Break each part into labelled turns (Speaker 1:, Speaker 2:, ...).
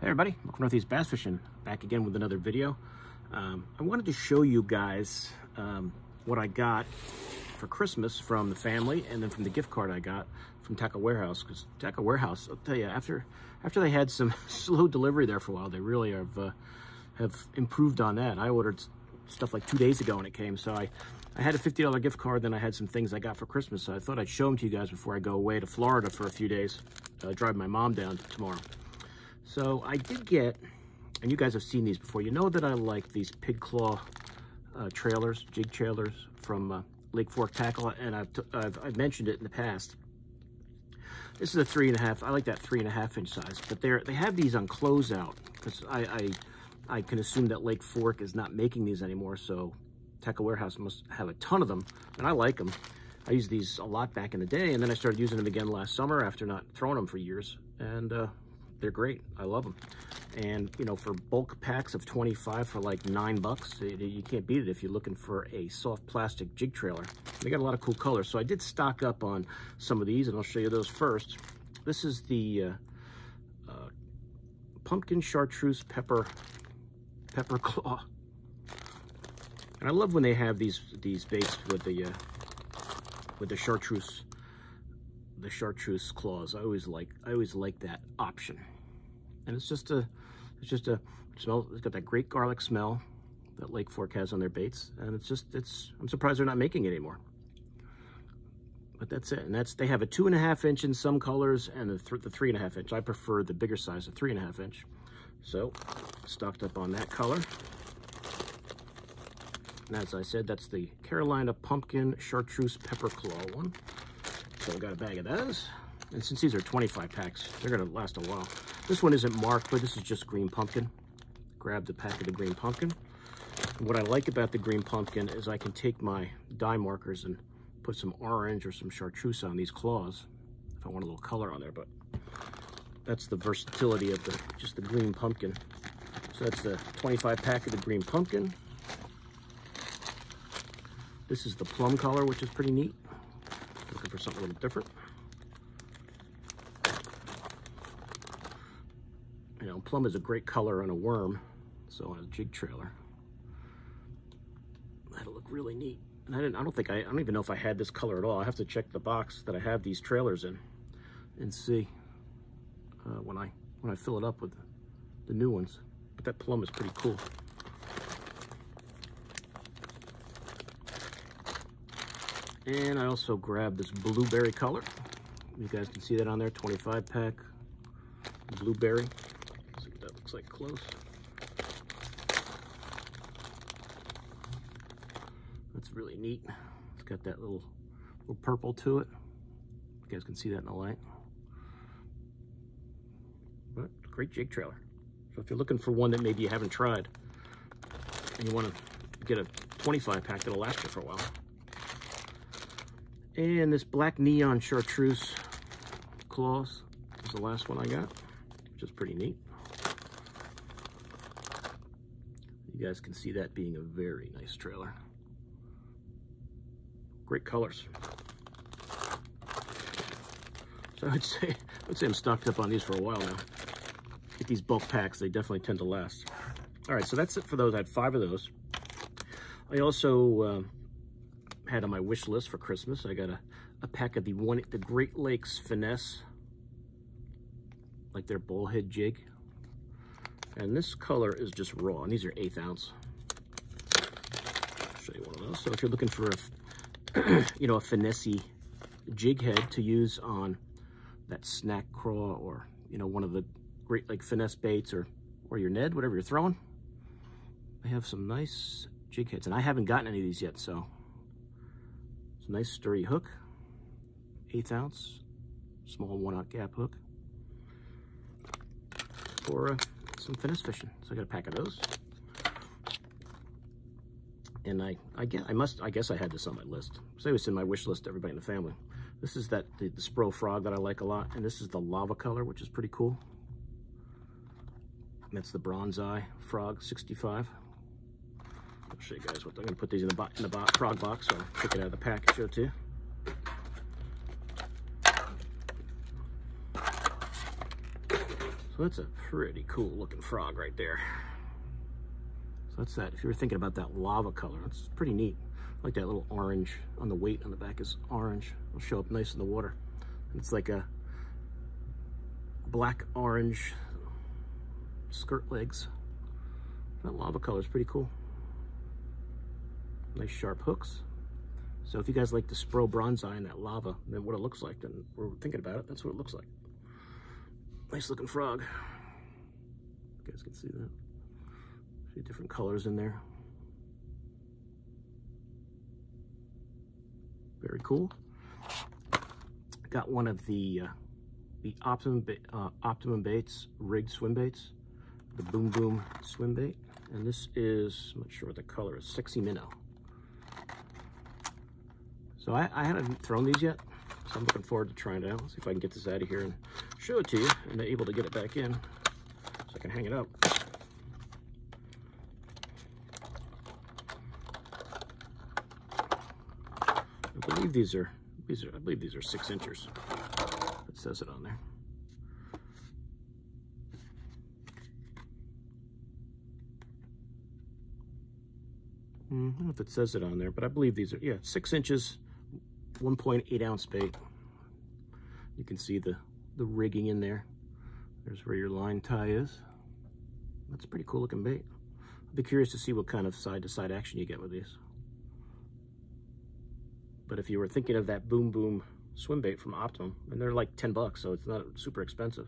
Speaker 1: Hey everybody, welcome Northeast Bass Fishing. Back again with another video. Um, I wanted to show you guys um, what I got for Christmas from the family and then from the gift card I got from Tackle Warehouse. Because Tackle Warehouse, I'll tell you, after after they had some slow delivery there for a while, they really have uh, have improved on that. I ordered stuff like two days ago when it came, so I, I had a $50 gift card, then I had some things I got for Christmas, so I thought I'd show them to you guys before I go away to Florida for a few days, uh, drive my mom down tomorrow. So I did get, and you guys have seen these before, you know that I like these pig claw uh, trailers, jig trailers from uh, Lake Fork Tackle, and I've, I've, I've, mentioned it in the past. This is a three and a half, I like that three and a half inch size, but they're, they have these on closeout, because I, I, I can assume that Lake Fork is not making these anymore, so Tackle Warehouse must have a ton of them, and I like them. I used these a lot back in the day, and then I started using them again last summer after not throwing them for years, and uh, they're great. I love them. And, you know, for bulk packs of 25 for like nine bucks, you can't beat it if you're looking for a soft plastic jig trailer. They got a lot of cool colors. So I did stock up on some of these, and I'll show you those first. This is the uh, uh, pumpkin chartreuse pepper pepper claw. And I love when they have these these baits with the uh, with the chartreuse the chartreuse claws. I always like I always like that option. And it's just a it's just a smell it's got that great garlic smell that Lake Fork has on their baits. And it's just it's I'm surprised they're not making it anymore. But that's it. And that's they have a two and a half inch in some colors and the, th the three and a half inch. I prefer the bigger size, the three and a half inch. So stocked up on that color. And as I said, that's the Carolina Pumpkin Chartreuse Pepper Claw one. So I got a bag of those. And since these are 25 packs, they're gonna last a while. This one isn't marked, but this is just green pumpkin. Grab the pack of the green pumpkin. What I like about the green pumpkin is I can take my dye markers and put some orange or some chartreuse on these claws if I want a little color on there, but that's the versatility of the just the green pumpkin. So that's the 25 pack of the green pumpkin. This is the plum color, which is pretty neat looking for something a little different. You know, plum is a great color on a worm, so on a jig trailer. That'll look really neat. And I didn't I don't think I I don't even know if I had this color at all. I have to check the box that I have these trailers in and see uh, when I when I fill it up with the new ones. But that plum is pretty cool. And I also grabbed this blueberry color. You guys can see that on there, 25 pack blueberry. Let's see what that looks like close. That's really neat. It's got that little, little purple to it. You guys can see that in the light. But great jig trailer. So if you're looking for one that maybe you haven't tried and you want to get a 25 pack that'll last you for a while, and this black neon chartreuse claws is the last one I got, which is pretty neat. You guys can see that being a very nice trailer. Great colors. So I'd say, I'd say I'm stocked up on these for a while now. Get these bulk packs, they definitely tend to last. All right, so that's it for those. I had five of those. I also uh, had on my wish list for Christmas. I got a, a pack of the one the Great Lakes Finesse, like their bullhead jig. And this color is just raw, and these are eighth ounce. I'll show you one of those. So if you're looking for a, you know, a finesse jig head to use on that snack craw or, you know, one of the Great Lake Finesse baits or, or your Ned, whatever you're throwing, they have some nice jig heads. And I haven't gotten any of these yet, so nice sturdy hook, eighth ounce, small one out gap hook for uh, some finesse fishing. So I got a pack of those. And I, I guess I must, I guess I had this on my list. So it was in my wish list to everybody in the family. This is that the, the Spro Frog that I like a lot, and this is the lava color, which is pretty cool. And that's the Bronzeye Frog 65. I'll show you guys what I'm gonna put these in the, in the frog box, so I'll take it out of the package show too. So So that's a pretty cool looking frog right there. So that's that. If you were thinking about that lava color, that's pretty neat. I like that little orange on the weight on the back is orange. It'll show up nice in the water. It's like a black orange skirt legs. That lava color is pretty cool. Nice sharp hooks. So if you guys like the Spro Bronzeye and that lava, then what it looks like, then we're thinking about it, that's what it looks like. Nice looking frog. You guys can see that. See different colors in there. Very cool. Got one of the uh, the Optimum, uh, Optimum Baits rigged swim baits, the Boom Boom swim bait. And this is, I'm not sure what the color is, Sexy Minnow. So I, I haven't thrown these yet, so I'm looking forward to trying it out. See if I can get this out of here and show it to you and able to get it back in so I can hang it up. I believe these are, these are, I believe these are six inches. It says it on there. I don't know if it says it on there, but I believe these are, yeah, six inches, 1.8 ounce bait. You can see the, the rigging in there. There's where your line tie is. That's a pretty cool looking bait. I'd be curious to see what kind of side to side action you get with these. But if you were thinking of that Boom Boom swim bait from Optimum, and they're like 10 bucks, so it's not super expensive.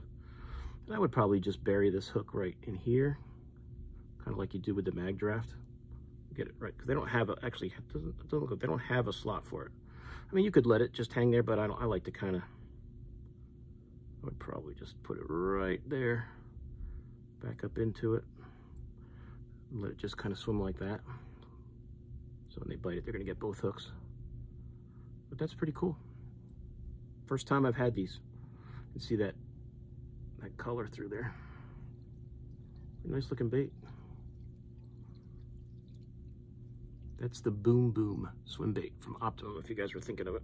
Speaker 1: I would probably just bury this hook right in here, kind of like you do with the Magdraft. Get it right, because they don't have a, actually, doesn't, doesn't look, they don't have a slot for it. I mean, you could let it just hang there, but I don't, I like to kind of, I would probably just put it right there, back up into it, let it just kind of swim like that. So when they bite it, they're gonna get both hooks. But that's pretty cool. First time I've had these. You can see that, that color through there. Nice looking bait. That's the Boom Boom swim bait from Optimum, if you guys were thinking of it.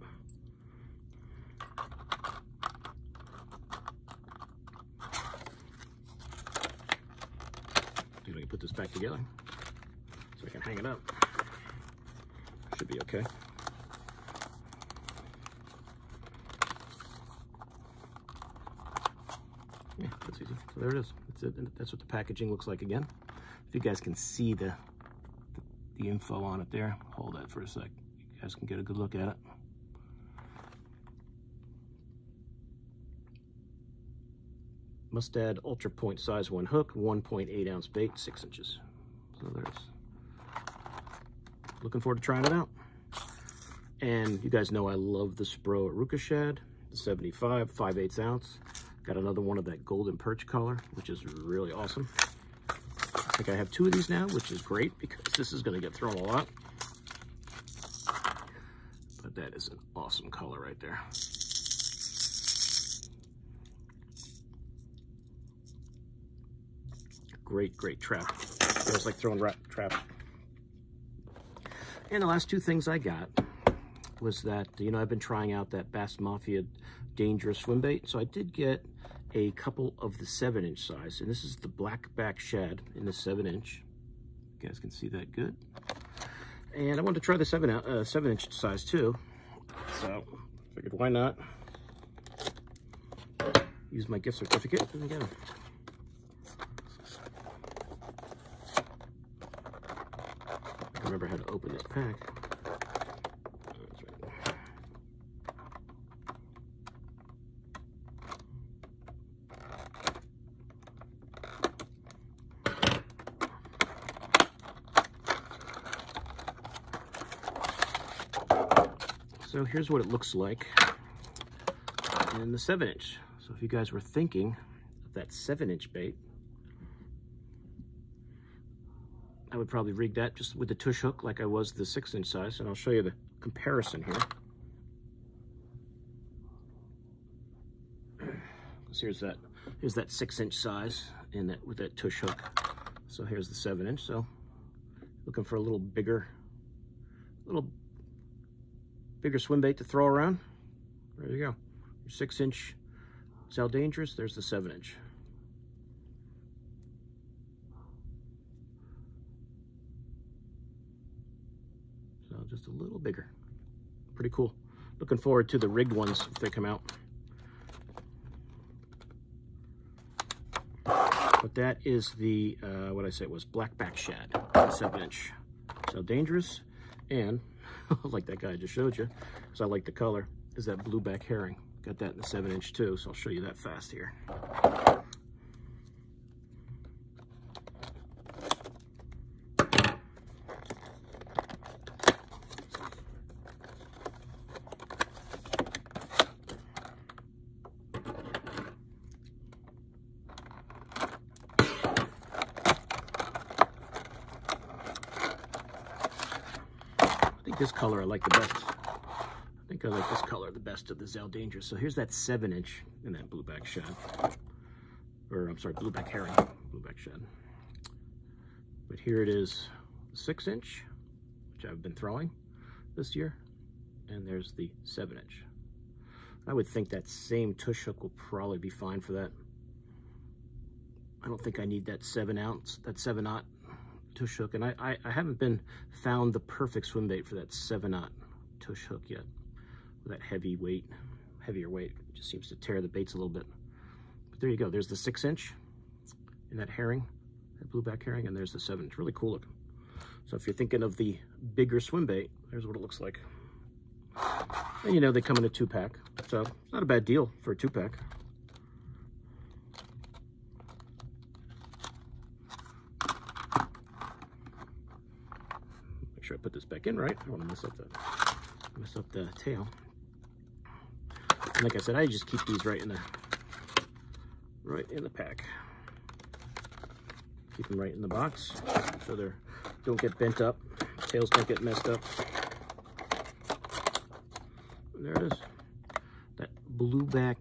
Speaker 1: Know, you put this back together so I can hang it up. Should be okay. Yeah, that's easy. So there it is. That's it. That's what the packaging looks like again. If you guys can see the, the info on it there, hold that for a sec. You guys can get a good look at it. Mustad Ultra Point size one hook, 1.8 ounce bait, six inches. So there's, looking forward to trying it out. And you guys know I love the Spro Aruku Shad, the 75, 5 8 ounce. Got another one of that golden perch color, which is really awesome. I have two of these now, which is great because this is gonna get thrown a lot. But that is an awesome color right there. Great, great trap. Feels like throwing rat trap. And the last two things I got was that, you know, I've been trying out that Bass Mafia Daingerous swim bait. So I did get a couple of the seven inch size, and this is the black back shad in the seven inch. You guys can see that good. And I wanted to try the seven, uh, seven inch size too. So figured why not use my gift certificate and again. remember how to open this pack. So here's what it looks like in the seven inch. So if you guys were thinking of that seven inch bait, I would probably rig that just with the tush hook like I was the six inch size. And I'll show you the comparison here. So here's that, here's that six inch size in that with that tush hook. So here's the seven inch. So looking for a little bigger, little bigger swim bait to throw around. There you go. Your six inch Sal Daingerous, there's the seven inch. So just a little bigger. Pretty cool. Looking forward to the rigged ones if they come out. But that is the, uh, what I said was black back shad, seven inch. So Daingerous and like that guy I just showed you, because I like the color, is that blue back herring. Got that in the seven inch too, so I'll show you that fast here. This color I like the best. I think I like this color the best of the Zell Daingerous. So here's that seven inch in that blueback shad. Or I'm sorry, blueback herring, blueback shad. But here it is, six inch, which I've been throwing this year. And there's the seven inch. I would think that same tush hook will probably be fine for that. I don't think I need that seven ounce, that seven aught tush hook. And I, I, I, haven't been found the perfect swim bait for that 7-aught tush hook yet. With that heavy weight, heavier weight. Just seems to tear the baits a little bit. But there you go. There's the 6-inch in that herring, that blueback herring, and there's the 7 It's Really cool looking. So if you're thinking of the bigger swim bait, there's what it looks like. And you know, they come in a two-pack. So it's not a bad deal for a two-pack. Sure I put this back in right. I don't want to mess up the mess up the tail. And like I said, I just keep these right in the right in the pack. Keep them right in the box so they don't get bent up. Tails don't get messed up. And there it is. That blueback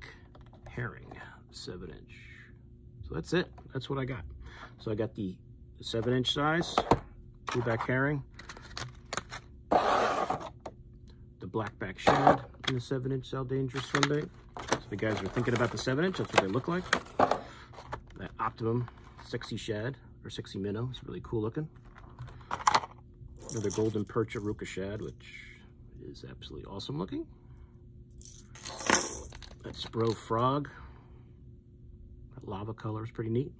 Speaker 1: herring, seven inch. So that's it. That's what I got. So I got the seven inch size, blueback herring, blackback shad in the 7-inch Zell Daingerous swim bait. So the guys are thinking about the 7-inch, that's what they look like. That Optimum Sexy Shad, or Sexy Minnow, is really cool looking. Another Golden Perch Aruku Shad, which is absolutely awesome looking. That Spro Frog, that lava color is pretty neat.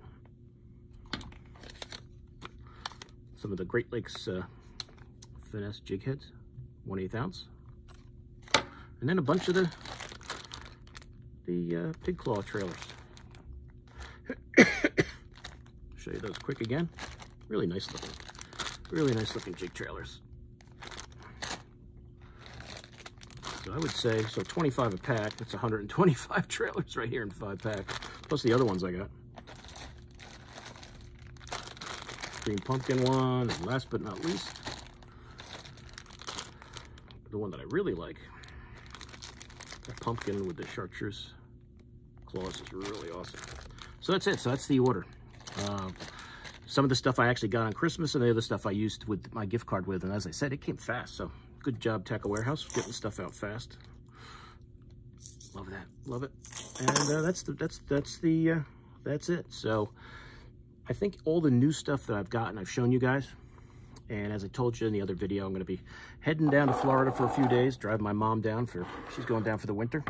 Speaker 1: Some of the Great Lakes uh, finesse jig heads, 1 8 ounce. And then a bunch of the, the uh, pig claw trailers. Show you those quick again. Really nice looking, really nice looking jig trailers. So I would say, so 25 a pack, that's 125 trailers right here in five pack, plus the other ones I got. Green pumpkin one, and last but not least, the one that I really like, pumpkin with the chartreuse claws is really awesome. So that's it. So that's the order. Uh, some of the stuff I actually got on Christmas and the other stuff I used with my gift card with. And as I said, it came fast. So good job, Tackle Warehouse, getting stuff out fast. Love that. Love it. And uh, that's the, that's, that's the, uh, that's it. So I think all the new stuff that I've gotten, I've shown you guys. And as I told you in the other video, I'm going to be heading down to Florida for a few days, drive my mom down for, she's going down for the winter.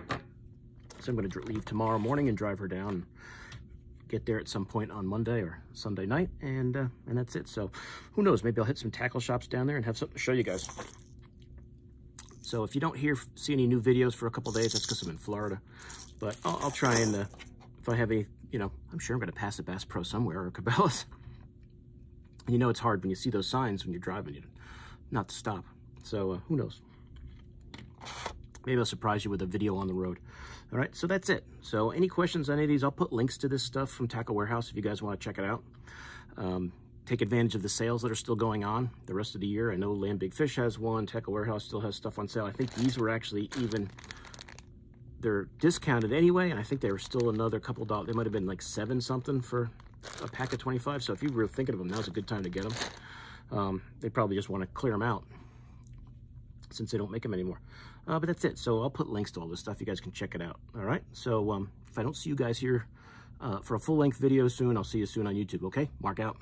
Speaker 1: So I'm going to leave tomorrow morning and drive her down, get there at some point on Monday or Sunday night, and uh, and that's it. So who knows, maybe I'll hit some tackle shops down there and have something to show you guys. So if you don't hear, see any new videos for a couple days, that's because I'm in Florida. But I'll, I'll try and, uh, if I have a, you know, I'm sure I'm going to pass a Bass Pro somewhere or Cabela's you know it's hard when you see those signs when you're driving, you not to stop. So uh, who knows? Maybe I'll surprise you with a video on the road. All right, so that's it. So any questions on any of these, I'll put links to this stuff from Tackle Warehouse if you guys want to check it out. Um, take advantage of the sales that are still going on the rest of the year. I know Land Big Fish has one. Tackle Warehouse still has stuff on sale. I think these were actually even, they're discounted anyway, and I think they were still another couple dollars. They might have been like seven something for a pack of 25. So if you were thinking of them, now's a good time to get them. Um, they probably just want to clear them out since they don't make them anymore. Uh, but that's it. So I'll put links to all this stuff. You guys can check it out. All right. So um, if I don't see you guys here uh, for a full length video soon, I'll see you soon on YouTube. Okay. Mark out.